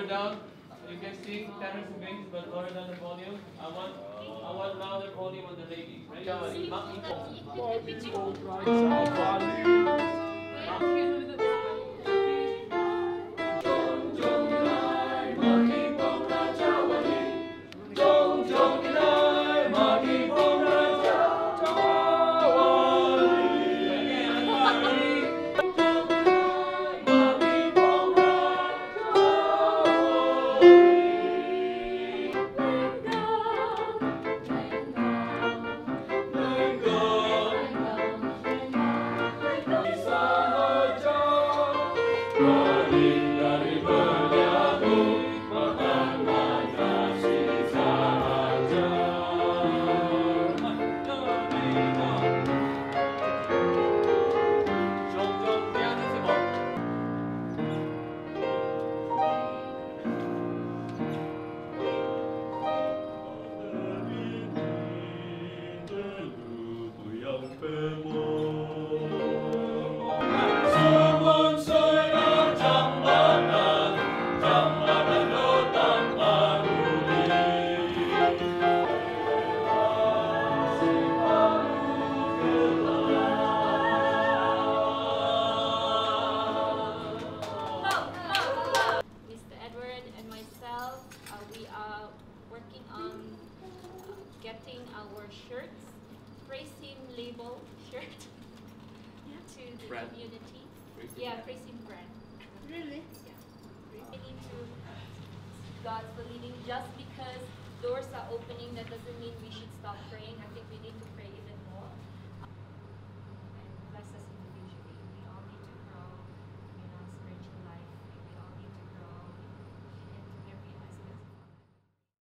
lower down. You can tenors and basses, but lower down the volume. I want, I want louder volume on the ladies. Ready? Père, we are working on uh, getting our shirts, Praise Him label shirt to the Brand. community. Praise Yeah, brand. Praise Him brand. Really? Yeah. We need to God's leading. Just because doors are opening, that doesn't mean we should stop praying. I think we need to pray